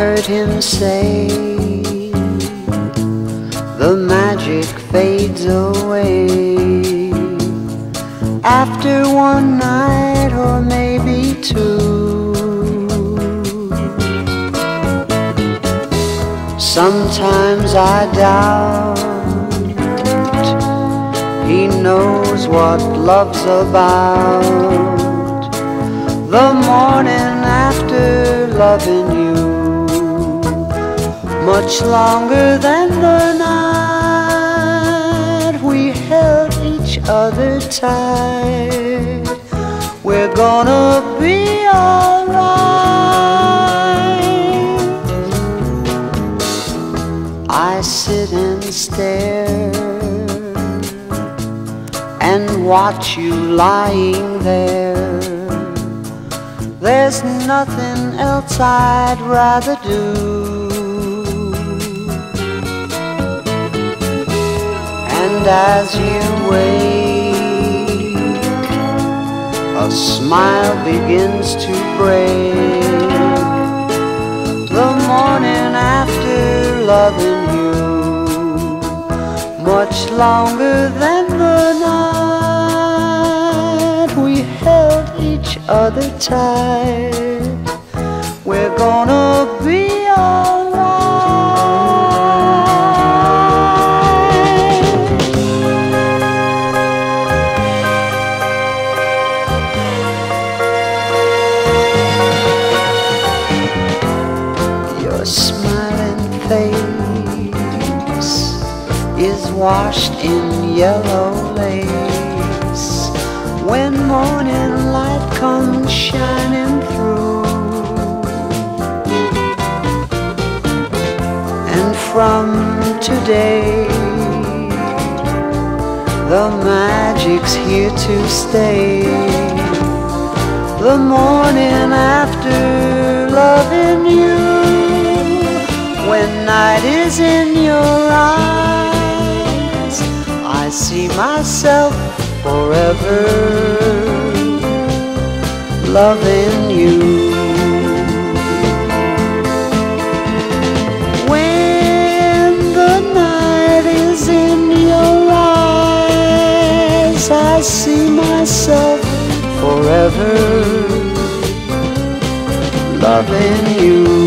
heard him say the magic fades away after one night or maybe two. Sometimes I doubt he knows what love's about. The morning after loving you, much longer than the night we held each other tight. We're gonna be alright. I sit and stare and watch you lying there. There's nothing else I'd rather do. And as you wake, a smile begins to break. The morning after loving you, much longer than the night we held each other tight. We're gonna be Your smiling face is washed in yellow lace when morning light comes shining through. And from today, the magic's here to stay. The morning after loving you, when night is in your eyes, I see myself forever loving you. When the night is in your eyes, I see myself forever loving you.